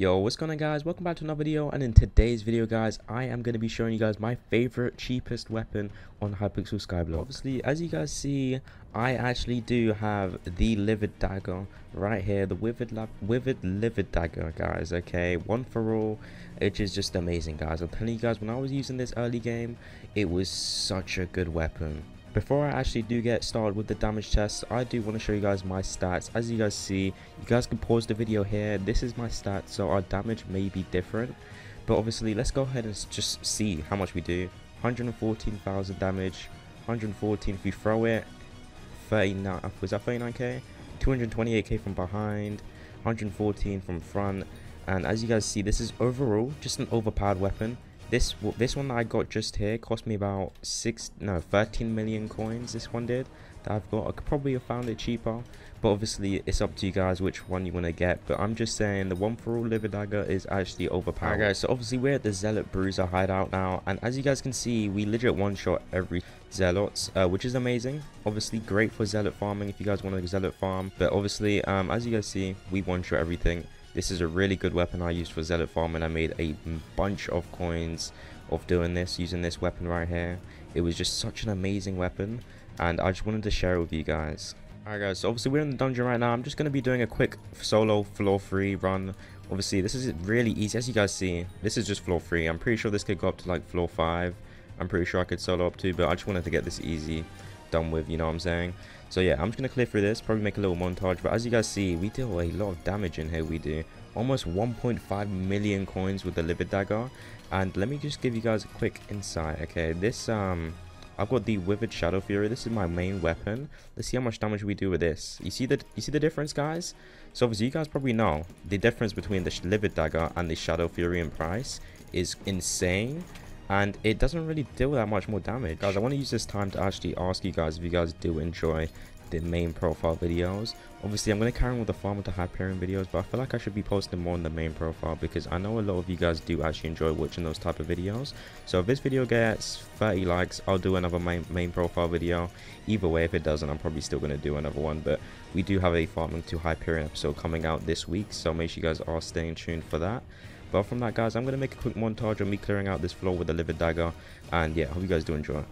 Yo, what's going on guys? Welcome back to another video and in today's video guys, I am going to be showing you guys my favorite cheapest weapon on Hypixel Skyblock. Obviously, as you guys see, I actually do have the Livid Dagger right here, the Withered, Withered Livid Dagger guys, okay? One for all, which is just amazing guys. I'm telling you guys, when I was using this early game, it was such a good weapon. Before I actually do get started with the damage test, I do want to show you guys my stats. As you guys see, you guys can pause the video here. This is my stats, so our damage may be different. But obviously, let's go ahead and just see how much we do. 114,000 damage, 114 if we throw it, 39, uh, was that 39k? 228k from behind, 114 from front. And as you guys see, this is overall just an overpowered weapon. This this one that I got just here cost me about six no 13 million coins. This one did that I've got. I could probably have found it cheaper, but obviously it's up to you guys which one you want to get. But I'm just saying the one for all livid dagger is actually overpowered. Alright guys, so obviously we're at the zealot bruiser hideout now, and as you guys can see, we legit one shot every zealots, uh, which is amazing. Obviously great for zealot farming if you guys want to zealot farm. But obviously, um, as you guys see, we one shot everything. This is a really good weapon I used for Zealot Farm and I made a bunch of coins of doing this, using this weapon right here. It was just such an amazing weapon and I just wanted to share it with you guys. Alright guys, so obviously we're in the dungeon right now. I'm just going to be doing a quick solo floor free run. Obviously this is really easy as you guys see. This is just floor free. I'm pretty sure this could go up to like floor 5. I'm pretty sure I could solo up to but I just wanted to get this easy done with, you know what I'm saying? So yeah, I'm just going to clear through this, probably make a little montage, but as you guys see, we deal a lot of damage in here, we do. Almost 1.5 million coins with the Livid Dagger, and let me just give you guys a quick insight, okay? This, um, I've got the Withered Shadow Fury, this is my main weapon. Let's see how much damage we do with this. You see the, you see the difference, guys? So obviously you guys probably know, the difference between the Livid Dagger and the Shadow Fury in price is insane and it doesn't really deal that much more damage. Guys i want to use this time to actually ask you guys if you guys do enjoy the main profile videos. Obviously i'm going to carry on with the farmer to hyperion videos but i feel like i should be posting more on the main profile because i know a lot of you guys do actually enjoy watching those type of videos. So if this video gets 30 likes i'll do another main, main profile video. Either way if it doesn't i'm probably still going to do another one but we do have a farming to hyperion episode coming out this week so make sure you guys are staying tuned for that but from that guys i'm going to make a quick montage of me clearing out this floor with the livid dagger. And yeah hope you guys do enjoy